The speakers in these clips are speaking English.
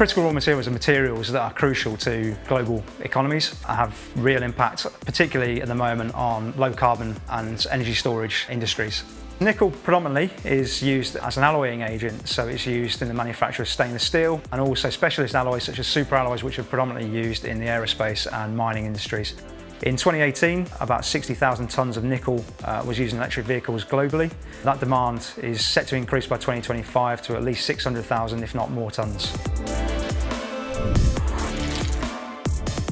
Critical raw materials are materials that are crucial to global economies, and have real impact, particularly at the moment on low carbon and energy storage industries. Nickel predominantly is used as an alloying agent, so it's used in the manufacture of stainless steel and also specialist alloys such as superalloys which are predominantly used in the aerospace and mining industries. In 2018, about 60,000 tonnes of nickel uh, was used in electric vehicles globally. That demand is set to increase by 2025 to at least 600,000, if not more tonnes.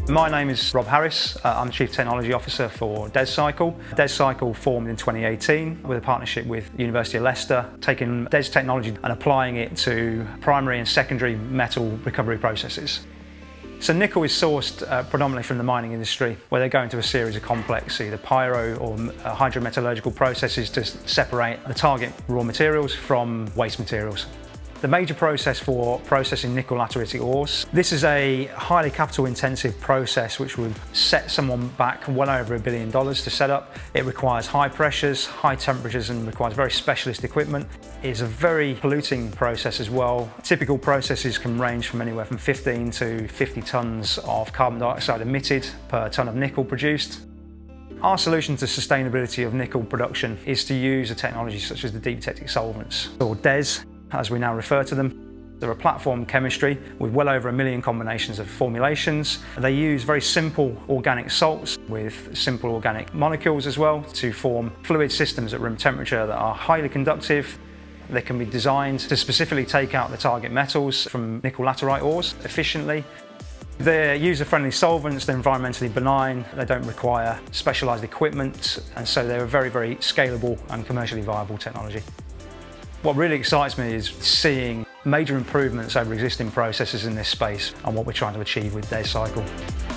My name is Rob Harris. Uh, I'm the Chief Technology Officer for DESCycle. DESCycle formed in 2018 with a partnership with University of Leicester, taking DES technology and applying it to primary and secondary metal recovery processes. So nickel is sourced uh, predominantly from the mining industry, where they go into a series of complex either pyro or uh, hydrometallurgical processes to separate the target raw materials from waste materials. The major process for processing nickel lateritic ores. This is a highly capital intensive process which would set someone back well over a billion dollars to set up. It requires high pressures, high temperatures and requires very specialist equipment. It's a very polluting process as well. Typical processes can range from anywhere from 15 to 50 tonnes of carbon dioxide emitted per tonne of nickel produced. Our solution to sustainability of nickel production is to use a technology such as the deep eutectic solvents, or DES, as we now refer to them. They're a platform chemistry with well over a million combinations of formulations. They use very simple organic salts with simple organic molecules as well to form fluid systems at room temperature that are highly conductive. They can be designed to specifically take out the target metals from nickel laterite ores efficiently. They're user-friendly solvents, they're environmentally benign, they don't require specialised equipment, and so they're a very, very scalable and commercially viable technology. What really excites me is seeing major improvements over existing processes in this space and what we're trying to achieve with DESCycle.